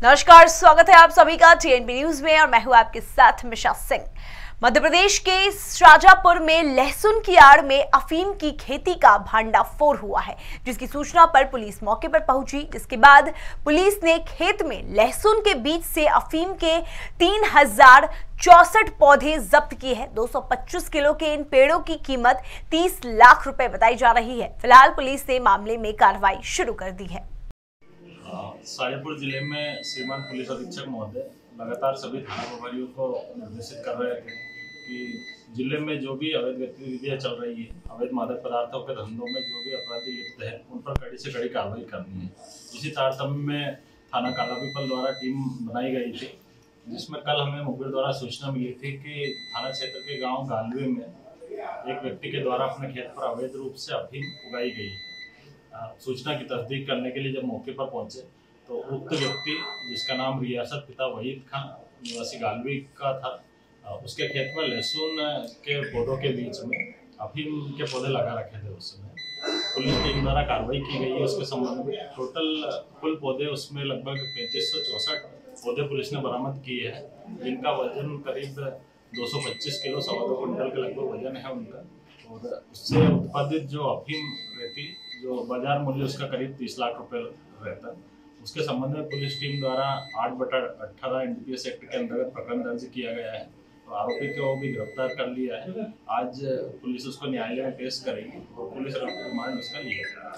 नमस्कार, स्वागत है आप सभी का टीएनबी न्यूज़ में और मैं हूँ आपके साथ मिशा सिंह। मध्य प्रदेश के शाजापुर में लहसुन की आड़ में अफीम की खेती का भांडाफोड़ हुआ है, जिसकी सूचना पर पुलिस मौके पर पहुँची। जिसके बाद पुलिस ने खेत में लहसुन के बीच से अफीम के तीन हज़ार चौसठ पौधे जब्त किए हैं। 225 किलो के इन पेड़ों की कीमत 30 लाख रुपए बताई जा रही है। फ़िलहाल पुलिस ने मामले में कार्रवाई शुरू कर दी है। शाजापुर ज़िले में श्रीमान पुलिस अधीक्षक महोदय लगातार सभी थाना प्रभारियों को निर्देशित कर रहे थे कि ज़िले में जो भी अवैध गतिविधियाँ चल रही है, अवैध मादक पदार्थों के धंधों में जो भी अपराधी लिप्त है, उन पर कड़ी से कड़ी कार्रवाई करनी है। इसी तारतम्य में थाना कालापीपल द्वारा टीम बनाई गई थी, जिसमें कल हमें मुखबिर द्वारा सूचना मिली थी कि थाना क्षेत्र के गाँव गालवे में एक व्यक्ति के द्वारा अपने खेत पर अवैध रूप से अफीम उगाई गई। सूचना की तस्दीक करने के लिए जब मौके पर पहुँचे तो उक्त व्यक्ति, जिसका नाम रियासत पिता वहीद खान, निवासी गालवी का था उसके खेत में लहसुन के पौधों के बीच में अफीम के पौधे लगा रखे थे उस समय। पुलिस टीम द्वारा कार्रवाई की गई है उसके संबंध में। टोटल कुल पौधे उसमें लगभग पैंतीस सौ चौसठ पौधे पुलिस ने बरामद किए हैं। जिनका वज़न करीब 225 किलो, सवा दो क्विंटल के लगभग वज़न है उनका। और उससे उत्पादित जो अफीम रहती, जो बाज़ार मूल्य उसका करीब तीस लाख रुपए रहता। उसके संबंध में पुलिस टीम द्वारा आठ बटा अठारह एनडीपीएस एक्ट के अंतर्गत प्रकरण दर्ज किया गया है तो आरोपी को भी गिरफ़्तार कर लिया है। आज पुलिस उसको न्यायालय में पेश करेगी और पुलिस रिमांड उसका लिया